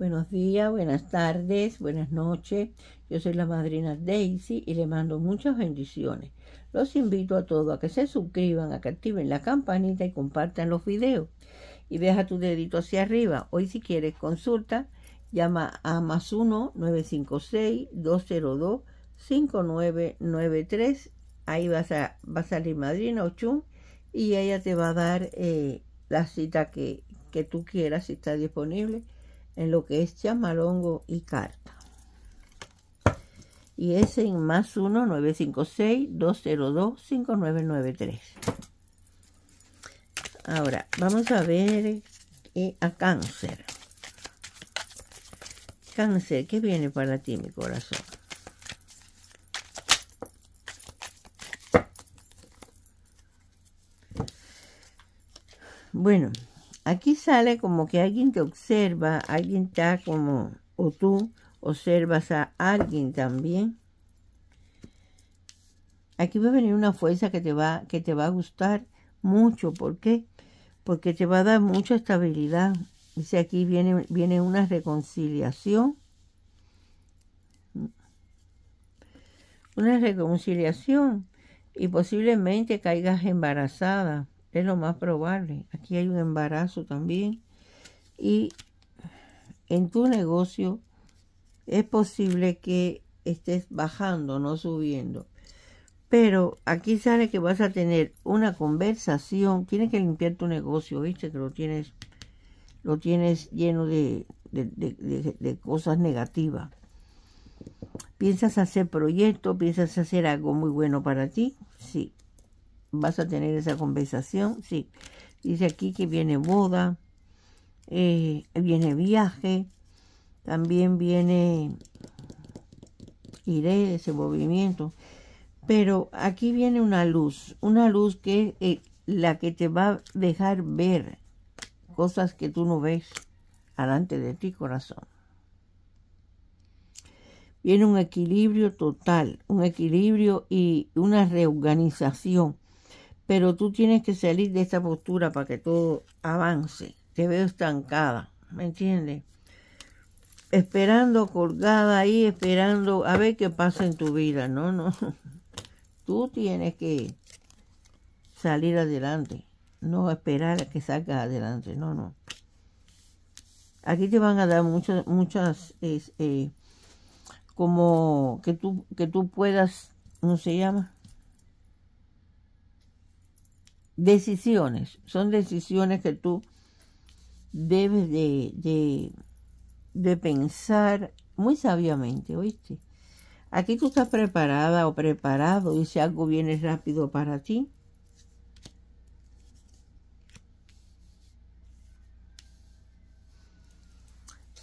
Buenos días, buenas tardes, buenas noches. Yo soy la madrina Daisy y le mando muchas bendiciones. Los invito a todos a que se suscriban, a que activen la campanita y compartan los videos. Y deja tu dedito hacia arriba. Hoy si quieres consulta, llama a más 1-956-202-5993. Ahí vas a, va a salir madrina Ochun y ella te va a dar eh, la cita que, que tú quieras si está disponible en lo que es chamalongo y carta. Y es en más 1-956-202-5993. Ahora, vamos a ver eh, a cáncer. Cáncer, ¿qué viene para ti, mi corazón? Bueno, Aquí sale como que alguien te observa, alguien está como, o tú observas a alguien también. Aquí va a venir una fuerza que te va, que te va a gustar mucho. ¿Por qué? Porque te va a dar mucha estabilidad. Dice aquí viene, viene una reconciliación. Una reconciliación. Y posiblemente caigas embarazada. Es lo más probable. Aquí hay un embarazo también. Y en tu negocio es posible que estés bajando, no subiendo. Pero aquí sale que vas a tener una conversación. Tienes que limpiar tu negocio, ¿viste? Que lo tienes, lo tienes lleno de, de cosas negativas. ¿Piensas hacer proyectos? ¿Piensas hacer algo muy bueno para ti? Sí vas a tener esa conversación. Sí, dice aquí que viene boda, eh, viene viaje, también viene iré, ese movimiento. Pero aquí viene una luz, una luz que es eh, la que te va a dejar ver cosas que tú no ves delante de ti, corazón. Viene un equilibrio total, un equilibrio y una reorganización pero tú tienes que salir de esta postura para que todo avance. Te veo estancada, ¿me entiendes? Esperando colgada ahí, esperando a ver qué pasa en tu vida. No, no. Tú tienes que salir adelante, no esperar a que salgas adelante. No, no. Aquí te van a dar muchas, muchas, eh, como que tú, que tú puedas, ¿cómo se llama? Decisiones, son decisiones que tú debes de, de, pensar muy sabiamente, ¿oíste? Aquí tú estás preparada o preparado y si algo viene rápido para ti.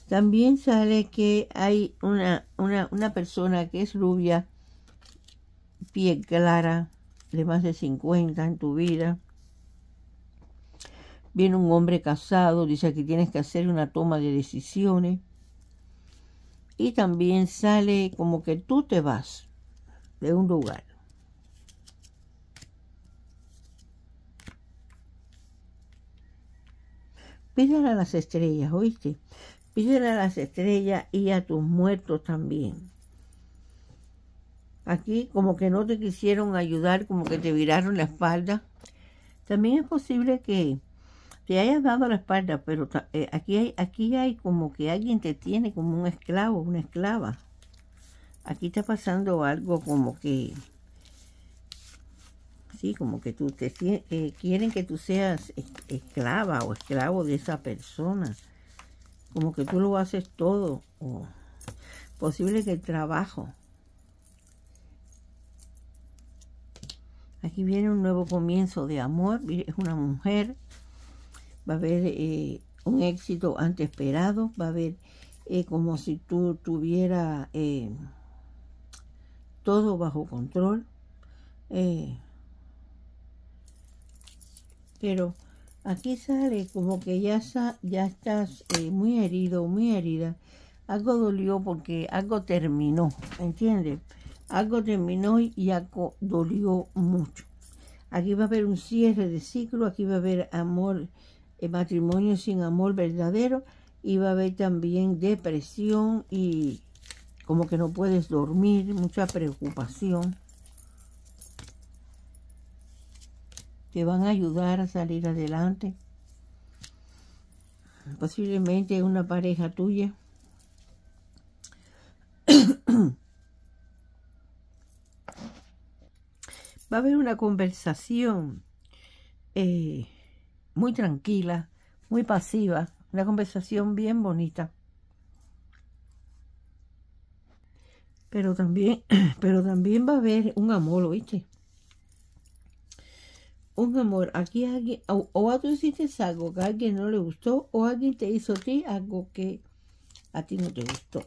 También sale que hay una, una, una persona que es rubia, piel clara, de más de 50 en tu vida, Viene un hombre casado, dice que tienes que hacer una toma de decisiones. Y también sale como que tú te vas de un lugar. Pídele a las estrellas, ¿oíste? Pídele a las estrellas y a tus muertos también. Aquí como que no te quisieron ayudar, como que te viraron la espalda. También es posible que te hayas dado la espalda, pero eh, aquí, hay, aquí hay como que alguien te tiene como un esclavo, una esclava. Aquí está pasando algo como que, sí, como que tú te eh, quieren que tú seas esclava o esclavo de esa persona. Como que tú lo haces todo. Posible que el trabajo. Aquí viene un nuevo comienzo de amor. Es una mujer va a haber eh, un éxito antes esperado, va a haber eh, como si tú tuvieras eh, todo bajo control. pero aquí sale como que ya, ya estás muy herido, muy herida. Algo dolió porque algo terminó, ¿entiendes? Algo terminó y algo dolió mucho. Aquí va a haber un cierre de ciclo, aquí va a haber amor el matrimonio sin amor verdadero va a haber también depresión y como que no puedes dormir, mucha preocupación. Te van a ayudar a salir adelante. Posiblemente una pareja tuya. va a haber una conversación eh, muy tranquila, muy pasiva, una conversación bien bonita. Pero también, pero también va a haber un amor, ¿oíste? Un amor. Aquí alguien, o, o tú hiciste algo que a alguien no le gustó, o alguien te hizo a ti algo que a ti no te gustó.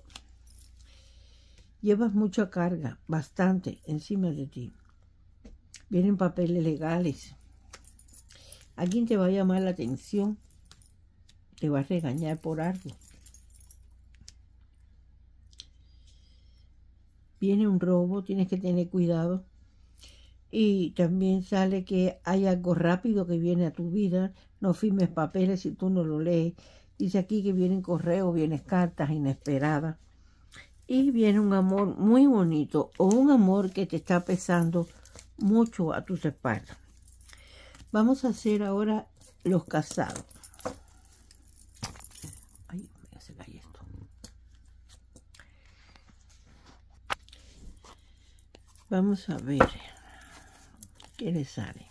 Llevas mucha carga, bastante, encima de ti. Vienen papeles legales. Alguien te va a llamar la atención. Te va a regañar por algo. Viene un robo, tienes que tener cuidado. Y también sale que hay algo rápido que viene a tu vida. No firmes papeles si tú no lo lees. Dice aquí que vienen correos, vienen cartas inesperadas. Y viene un amor muy bonito o un amor que te está pesando mucho a tus espaldas. Vamos a hacer ahora los casados. Ay, esto. Vamos a ver qué le sale.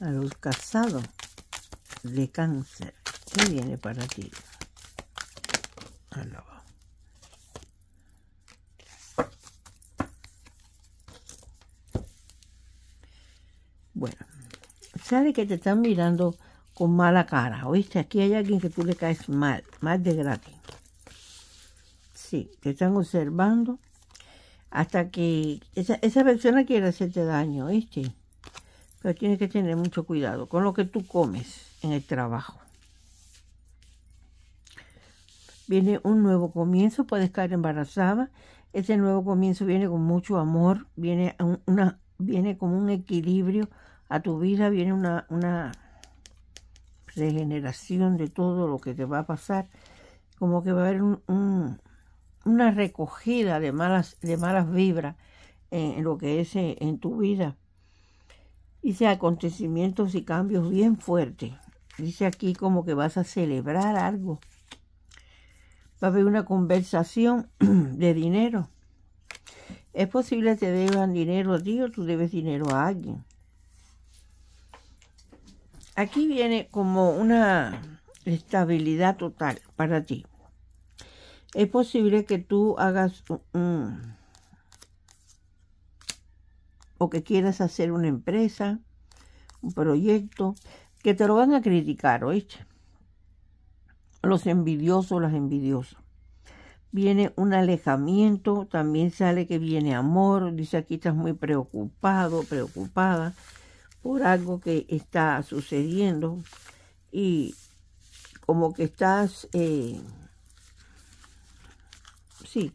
A los casados de cáncer. ¿Qué viene para ti? Bueno, sabe que te están mirando con mala cara, ¿oíste? Aquí hay alguien que tú le caes mal, mal de gratis. Sí, te están observando hasta que esa, esa persona quiere hacerte daño, ¿oíste? Pero tienes que tener mucho cuidado con lo que tú comes en el trabajo. Viene un nuevo comienzo, puedes caer embarazada. Ese nuevo comienzo viene con mucho amor, viene, una, viene con un equilibrio a tu vida viene una, una regeneración de todo lo que te va a pasar, como que va a haber una recogida de malas, de malas vibras en, lo que es en, en tu vida. Dice acontecimientos y cambios bien fuertes. Dice aquí como que vas a celebrar algo. Va a haber una conversación de dinero. Es posible que te deban dinero a ti o tú debes dinero a alguien. Aquí viene como una estabilidad total para ti. Es posible que tú hagas un, o que quieras hacer una empresa, un proyecto, que te lo van a criticar, ¿oíste? Los envidiosos, las envidiosas. Viene un alejamiento, también sale que viene amor, dice aquí estás muy preocupado, preocupada por algo que está sucediendo y como que estás, eh, sí,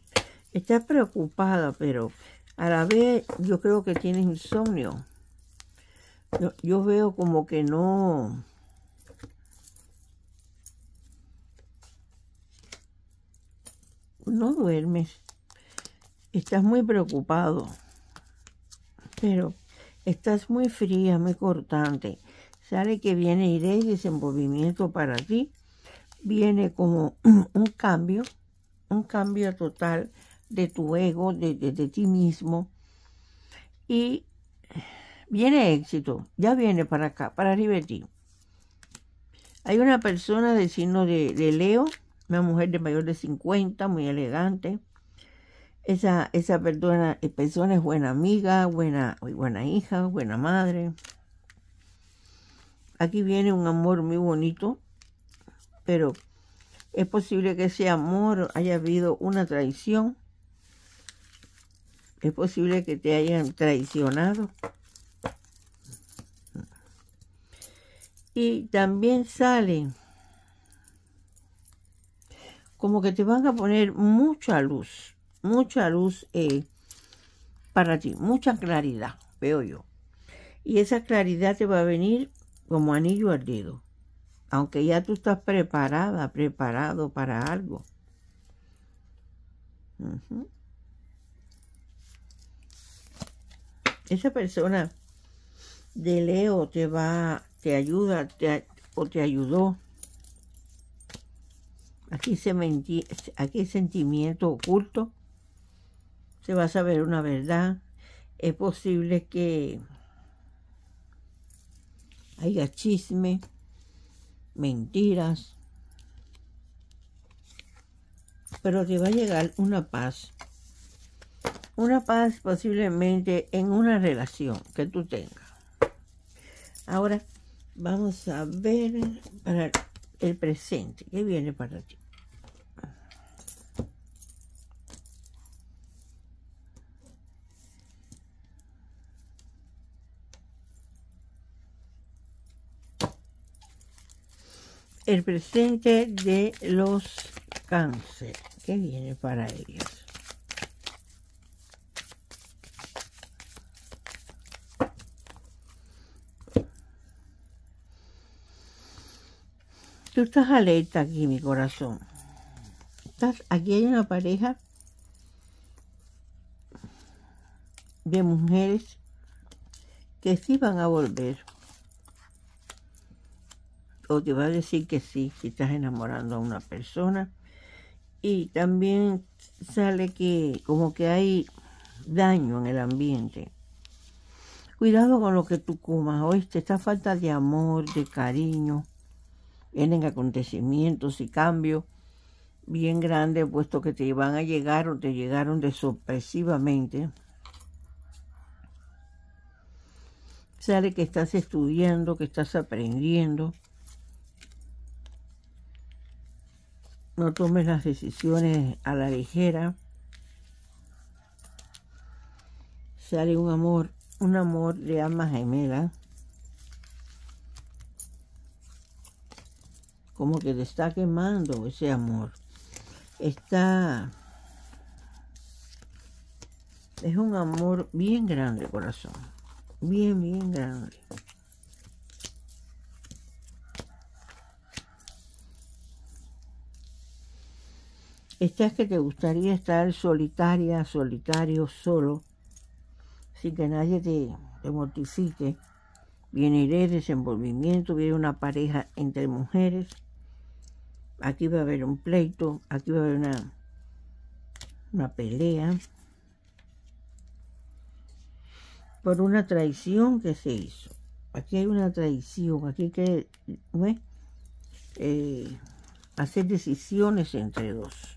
estás preocupada, pero a la vez yo creo que tienes insomnio. Yo, yo veo como que no... No duermes. Estás muy preocupado. Pero Estás muy fría, muy cortante. Sale que viene idea y desenvolvimiento para ti. Viene como un cambio, un cambio total de tu ego, de, ti mismo. Y viene éxito, ya viene para acá, para arriba de ti. Hay una persona de signo de, de Leo, una mujer de mayor de 50, muy elegante, esa, esa persona, eh, persona es buena amiga, buena, buena hija, buena madre. Aquí viene un amor muy bonito, pero es posible que ese amor haya habido una traición. Es posible que te hayan traicionado. Y también sale como que te van a poner mucha luz mucha luz eh, para ti, mucha claridad, veo yo. Y esa claridad te va a venir como anillo al dedo. aunque ya tú estás preparada, preparado para algo. Esa persona de Leo te va, te ayuda o te ayudó. Aquí, se aquí hay sentimiento oculto. Se va a saber una verdad. Es posible que haya chisme, mentiras, pero te va a llegar una paz. Una paz posiblemente en una relación que tú tengas. Ahora vamos a ver para el presente. ¿Qué viene para ti? El presente de los cáncer. ¿Qué viene para ellos? Tú estás alerta aquí, mi corazón. Estás, aquí hay una pareja de mujeres que sí van a volver. O te va a decir que sí, si estás enamorando a una persona. Y también sale que como que hay daño en el ambiente. Cuidado con lo que tú comas, oíste, esta falta de amor, de cariño vienen acontecimientos y cambios bien grandes, puesto que te van a llegar o te llegaron de sorpresivamente. Sale que estás estudiando, que estás aprendiendo. No tomes las decisiones a la ligera. Sale un amor, un amor de alma gemela. como que te está quemando ese amor. Está... Es un amor bien grande, corazón. Bien, bien grande. Estás que te gustaría estar solitaria, solitario, solo, sin que nadie te, te mortifique. Viene de desenvolvimiento, viene una pareja entre mujeres aquí va a haber un pleito, aquí va a haber una, una pelea por una traición que se hizo. Aquí hay una traición, aquí hay que eh, hacer decisiones entre dos.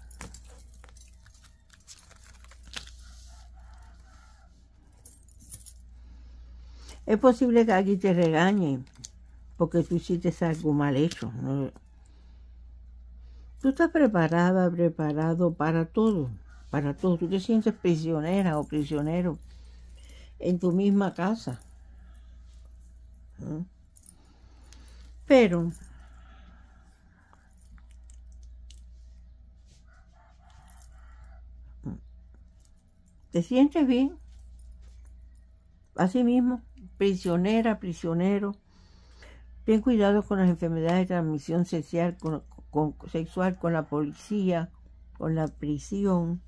Es posible que aquí te regañen porque tú hiciste algo mal hecho. Tú estás preparada, preparado para todo, para todo. Tú te sientes prisionera o prisionero en tu misma casa. Pero ¿Te sientes bien? Así mismo, prisionera, prisionero. Ten cuidado con las enfermedades de transmisión sexual, con, sexual con la policía, con la prisión.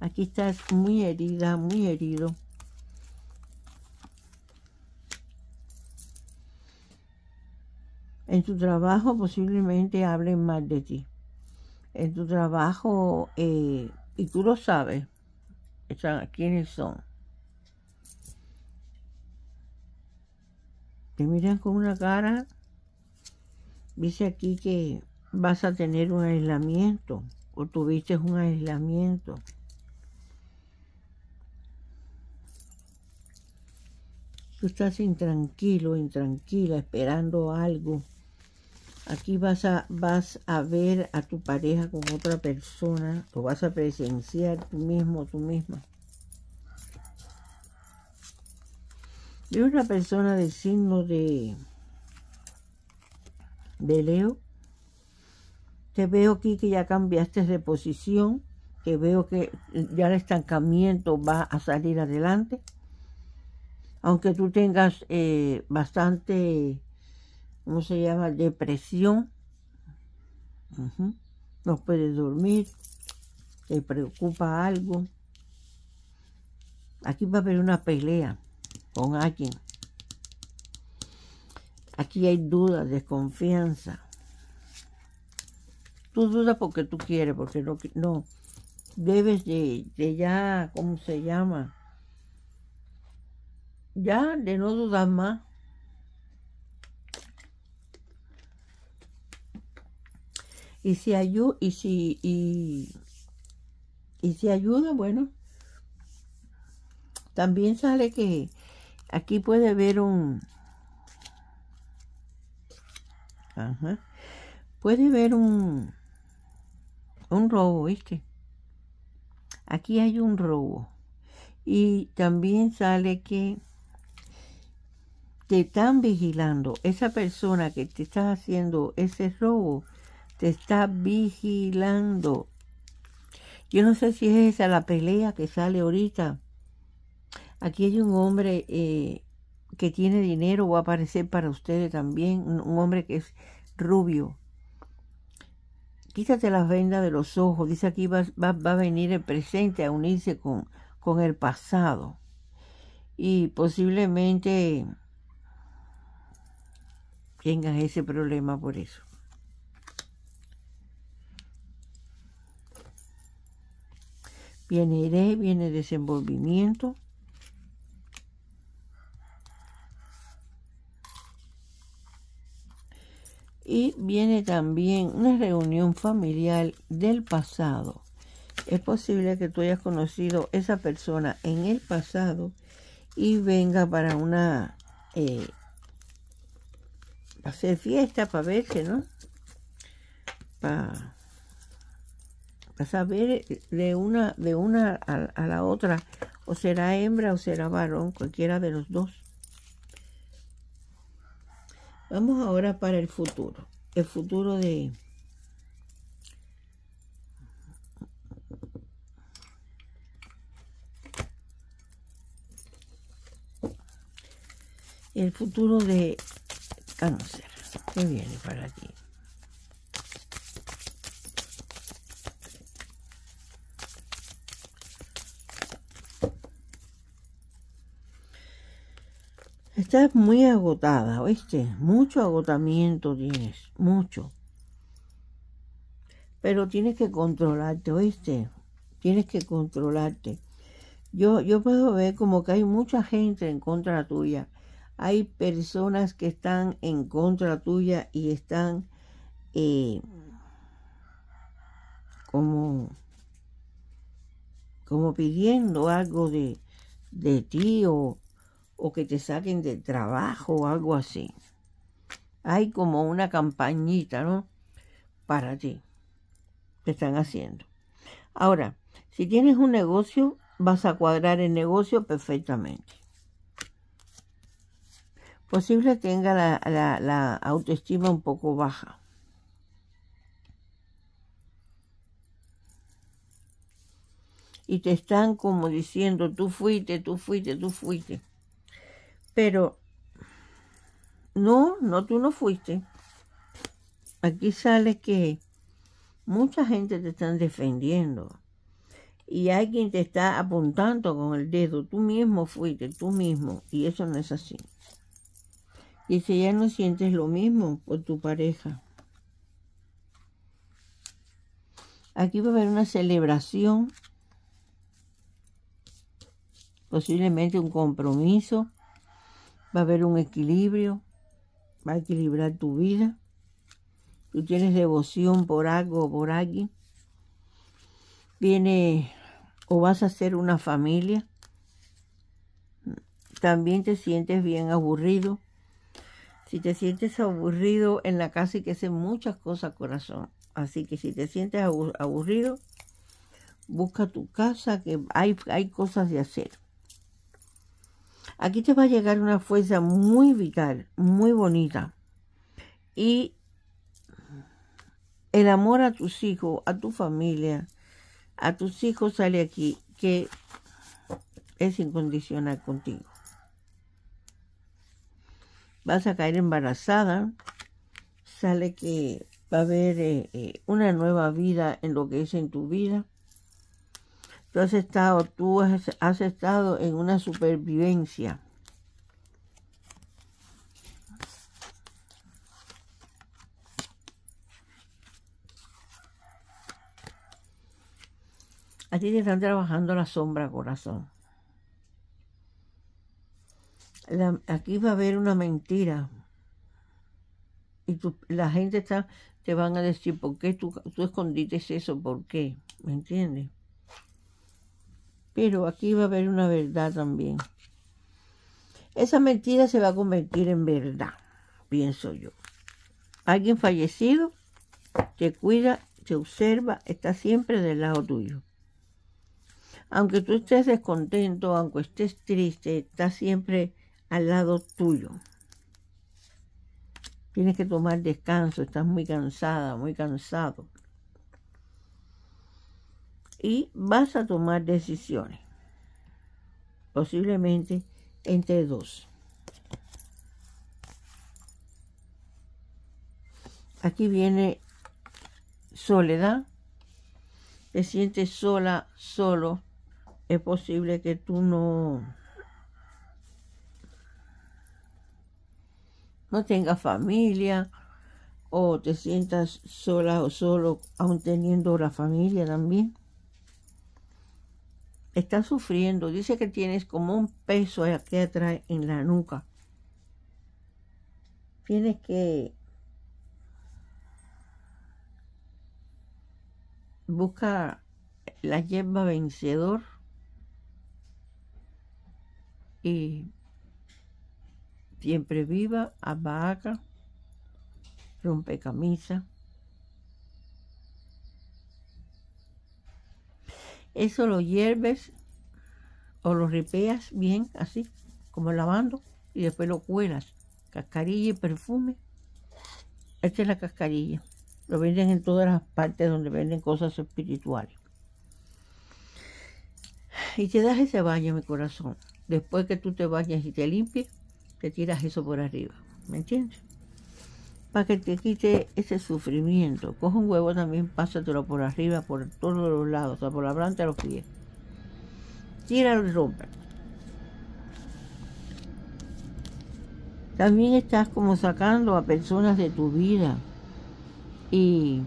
Aquí estás muy herida, muy herido. En tu trabajo posiblemente hablen mal de ti. En tu trabajo, eh, y tú lo sabes, quiénes son. te miran con una cara, dice aquí que vas a tener un aislamiento o tuviste un aislamiento. Tú estás intranquilo, intranquila, esperando algo. Aquí vas a, vas a ver a tu pareja con otra persona, o vas a presenciar tú mismo, tú misma. Yo una persona de signo de, de Leo. Te veo aquí que ya cambiaste de posición. Te veo que ya el estancamiento va a salir adelante. aunque tú tengas eh, bastante, ¿cómo se llama?, depresión, no puedes dormir, te preocupa algo. Aquí va a haber una pelea con alguien. Aquí hay dudas, desconfianza. Tú dudas porque tú quieres, porque no, no debes de, de ya, ¿cómo se llama? Ya de no dudar más. Y si ayuda, y si, y, si bueno, también sale que aquí puede haber un, puede haber un, un robo, ¿viste? Aquí hay un robo. Y también sale que te están vigilando. Esa persona que te está haciendo ese robo te está vigilando. Yo no sé si es esa la pelea que sale ahorita. Aquí hay un hombre eh, que tiene dinero, va a aparecer para ustedes también, un hombre que es rubio. Quítate las vendas de los ojos, dice aquí va, va, va a venir el presente a unirse con, con el pasado. Y posiblemente tengan ese problema por eso. Viene iré, viene desenvolvimiento. Y viene también una reunión familiar del pasado. Es posible que tú hayas conocido esa persona en el pasado y venga para una eh, hacer fiesta, para verse, ¿no? Para, saber de una, de una a, la otra, o será hembra o será varón, cualquiera de los dos. Vamos ahora para el futuro, el futuro de... El futuro de cáncer. ¿Qué viene para ti? Estás muy agotada, ¿oíste? Mucho agotamiento tienes, mucho. Pero tienes que controlarte, ¿oíste? Tienes que controlarte. Yo, yo puedo ver como que hay mucha gente en contra tuya hay personas que están en contra tuya y están eh, como, como pidiendo algo de, de ti o, o que te saquen de trabajo o algo así. Hay como una campañita, ¿no? Para ti. Que están haciendo. Ahora, si tienes un negocio, vas a cuadrar el negocio perfectamente posible tenga la, la, autoestima un poco baja. Y te están como diciendo, tú fuiste, tú fuiste, tú fuiste. Pero no, no, tú no fuiste. Aquí sale que mucha gente te están defendiendo y alguien te está apuntando con el dedo. Tú mismo fuiste, tú mismo. Y eso no es así. Y si ya no sientes lo mismo por tu pareja. Aquí va a haber una celebración, posiblemente un compromiso, va a haber un equilibrio, va a equilibrar tu vida. Tú tienes devoción por algo o por alguien. Viene o vas a ser una familia. También te sientes bien aburrido si te sientes aburrido en la casa y que hacen muchas cosas, corazón. Así que si te sientes aburrido, busca tu casa, que hay, hay cosas de hacer. Aquí te va a llegar una fuerza muy vital, muy bonita. Y el amor a tus hijos, a tu familia, a tus hijos sale aquí, que es incondicional contigo. vas a caer embarazada, sale que va a haber eh, eh, una nueva vida en lo que es en tu vida. Tú has estado, tú has estado en una supervivencia. A ti te están trabajando la sombra, corazón. aquí va a haber una mentira. Y la gente está, te van a decir, ¿por qué tú, tú escondiste eso? ¿Por qué? ¿Me entiendes? Pero aquí va a haber una verdad también. Esa mentira se va a convertir en verdad, pienso yo. Alguien fallecido te cuida, te observa, está siempre del lado tuyo. Aunque tú estés descontento, aunque estés triste, está siempre al lado tuyo. Tienes que tomar descanso, estás muy cansada, muy cansado. Y vas a tomar decisiones, posiblemente entre dos. Aquí viene soledad, te sientes sola, solo, es posible que tú no, no tengas familia o te sientas sola o solo aún teniendo la familia también. Estás sufriendo, dice que tienes como un peso aquí atrás en la nuca. Tienes que buscar la hierba vencedor y siempre viva, abaca, rompe camisa. Eso lo hierves o lo ripeas bien, así, como lavando, y después lo cuelas. Cascarilla y perfume. Esta es la cascarilla. Lo venden en todas las partes donde venden cosas espirituales. Y te das ese baño, mi corazón. Después que tú te bañas y te limpies, te tiras eso por arriba. ¿Me entiendes? Para que te quite ese sufrimiento. Coge un huevo también, pásatelo por arriba, por todos los lados, o sea, por la planta de los pies. Tíralo y rompe. También estás como sacando a personas de tu vida. Y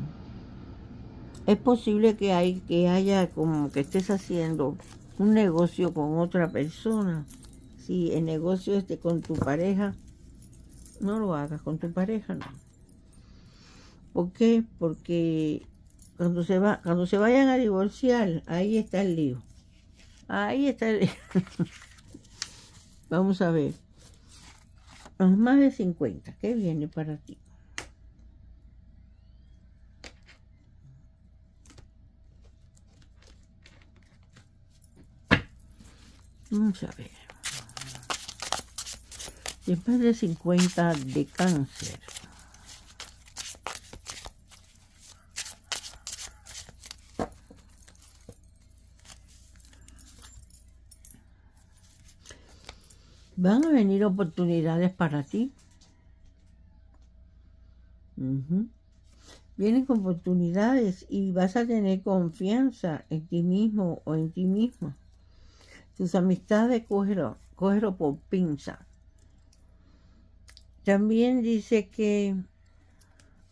es posible que, hay, que haya como que estés haciendo un negocio con otra persona, si el negocio es de, con tu pareja, no lo hagas con tu pareja, no. ¿Por qué? Porque cuando se, va, cuando se vayan a divorciar, ahí está el lío. Ahí está el lío. Vamos a ver. Los más de 50, ¿qué viene para ti? Vamos a ver. Después de 50 de cáncer. Van a venir oportunidades para ti. Vienen oportunidades y vas a tener confianza en ti mismo o en ti misma. Tus amistades, cógelo, cógelo por pinza. También dice que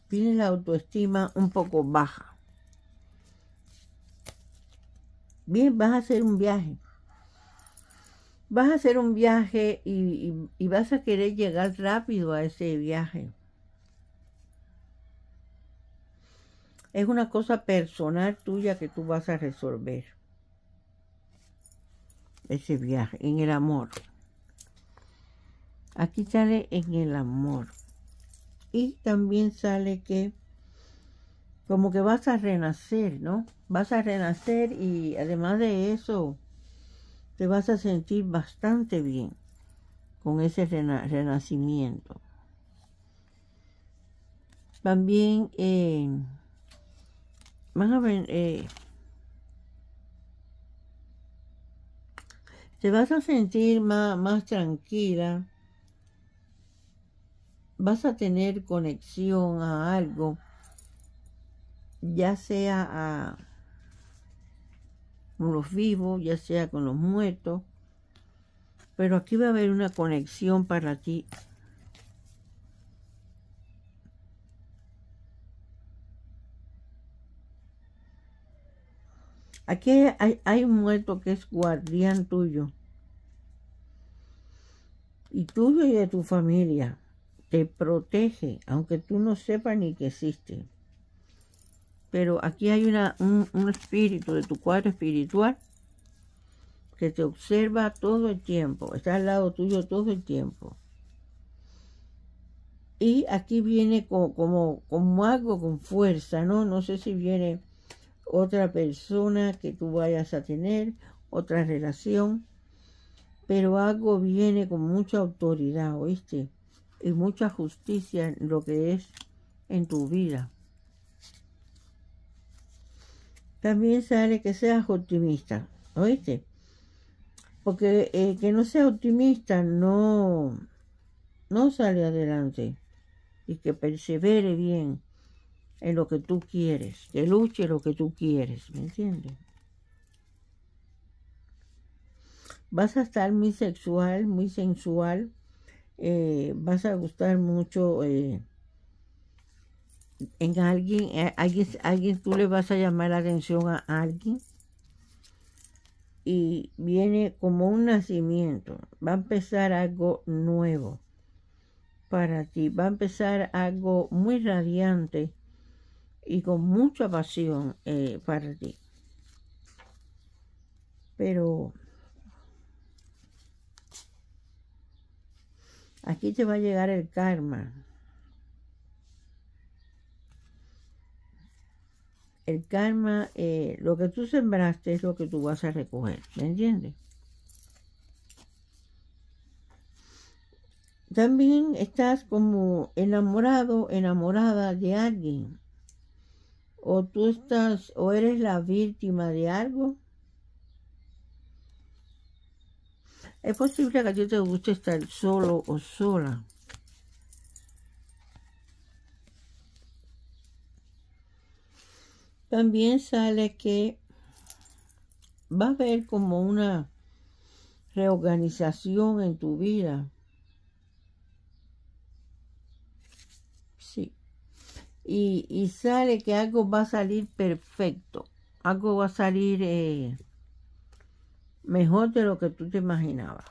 tiene la autoestima un poco baja. Bien, vas a hacer un viaje. Vas a hacer un viaje y, y vas a querer llegar rápido a ese viaje. Es una cosa personal tuya que tú vas a resolver ese viaje, en el amor. Aquí sale en el amor. Y también sale que como que vas a renacer, ¿no? Vas a renacer y además de eso te vas a sentir bastante bien con ese renacimiento. También eh, van a ver, eh, te vas a sentir más, más tranquila, vas a tener conexión a algo, ya sea a, con los vivos, ya sea con los muertos, pero aquí va a haber una conexión para ti. Aquí hay, hay un muerto que es guardián tuyo y tuyo y de tu familia. Te protege, aunque tú no sepas ni que existe. Pero aquí hay una, un, un espíritu de tu cuadro espiritual que te observa todo el tiempo, está al lado tuyo todo el tiempo. Y aquí viene como, como, como, algo con fuerza, ¿no? No sé si viene otra persona que tú vayas a tener, otra relación, pero algo viene con mucha autoridad, ¿oíste? Y mucha justicia en lo que es en tu vida. También sale que seas optimista, ¿oíste? Porque eh, que no seas optimista no, no sale adelante. Y que persevere bien en lo que tú quieres, que luche lo que tú quieres, ¿me entiendes? vas a estar muy sexual, muy sensual, eh, vas a gustar mucho eh, en alguien, eh, alguien, alguien, tú le vas a llamar la atención a alguien y viene como un nacimiento, va a empezar algo nuevo para ti, va a empezar algo muy radiante y con mucha pasión para ti. Pero Aquí te va a llegar el karma. El karma, eh, lo que tú sembraste es lo que tú vas a recoger, ¿me entiendes? También estás como enamorado, enamorada de alguien. O tú estás, o eres la víctima de algo Es posible que a ti te guste estar solo o sola. También sale que va a haber como una reorganización en tu vida. Sí. Y, sale que algo va a salir perfecto. Algo va a salir... Eh, mejor de lo que tú te imaginabas.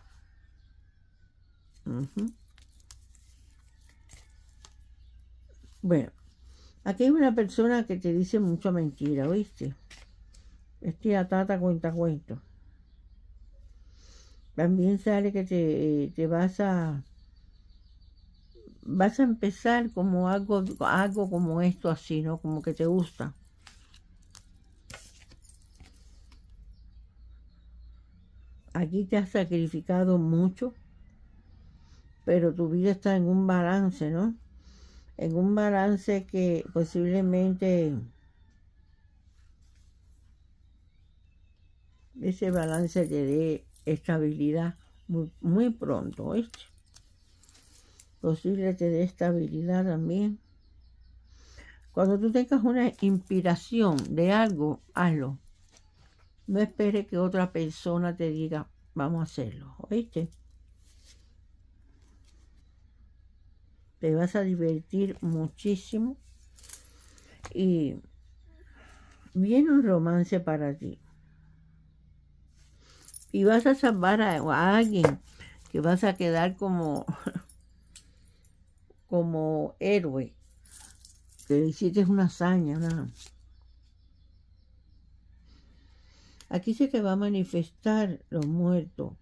Bueno, aquí hay una persona que te dice mucha mentira, ¿oíste? Este tata cuenta cuento. También sale que te, te, vas a vas a empezar como algo, algo como esto así, ¿no? Como que te gusta. Aquí te has sacrificado mucho, pero tu vida está en un balance, ¿no? En un balance que posiblemente ese balance te dé estabilidad muy, pronto, ¿oíste? Posible te dé estabilidad también. Cuando tú tengas una inspiración de algo, hazlo. No espere que otra persona te diga, vamos a hacerlo, ¿oíste? Te vas a divertir muchísimo y viene un romance para ti. Y vas a salvar a, alguien que vas a quedar como, como héroe. Que hiciste una hazaña, una, Aquí se te va a manifestar los muertos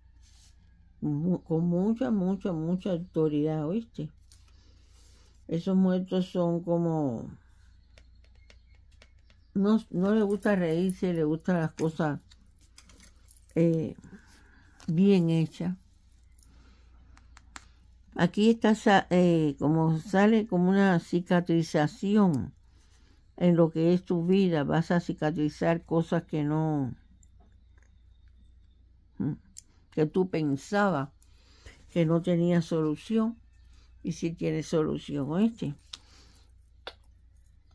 con mucha, mucha, mucha autoridad, ¿oíste? Esos muertos son como... No, no le gusta reírse, le gustan las cosas eh, bien hechas. Aquí está eh, como sale como una cicatrización en lo que es tu vida. Vas a cicatrizar cosas que no que tú pensabas que no tenía solución, y si tiene solución, ¿oíste?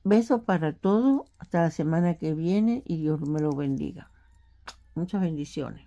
Besos para todos, hasta la semana que viene y Dios me lo bendiga. Muchas bendiciones.